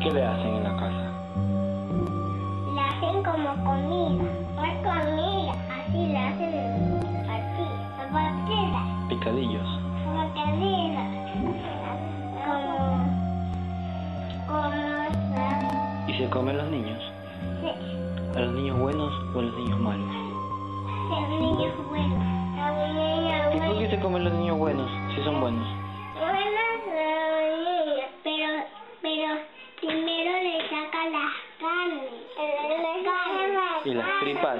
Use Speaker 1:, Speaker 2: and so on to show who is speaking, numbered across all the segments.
Speaker 1: qué le hacen en la casa? La hacen como comida. No es comida, así la hacen así, partida.
Speaker 2: Picadillos.
Speaker 1: Como picadillos. Como, como...
Speaker 2: ¿Y se comen los niños?
Speaker 1: Sí.
Speaker 2: ¿A los niños buenos o a los niños malos?
Speaker 1: A los niños buenos.
Speaker 2: ¿Y por qué se comen los niños buenos si son buenos?
Speaker 1: Buenos niños, pero... pero las carnes. Las carnes.
Speaker 2: ¿Y las tripas?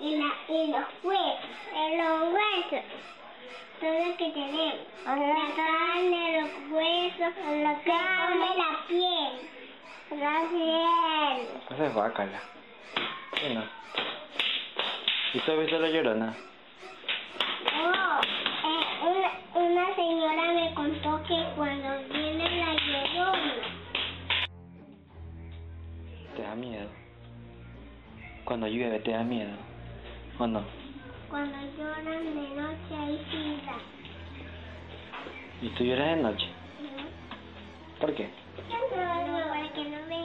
Speaker 1: Y, la, y los huesos. Y los huesos. Todo lo que tenemos. La carne, los huesos. La carne, la piel. La piel.
Speaker 2: Esa es bácala. Bueno. ¿Y tú has visto la llorona?
Speaker 1: Oh, eh, una, una señora me contó que cuando
Speaker 2: ¿Te da miedo? Cuando llueve, ¿te da miedo? ¿O no?
Speaker 1: cuando lloran de noche sí da.
Speaker 2: ¿Y tú lloras de noche? ¿Por qué?
Speaker 1: No, no, para que no
Speaker 2: sí.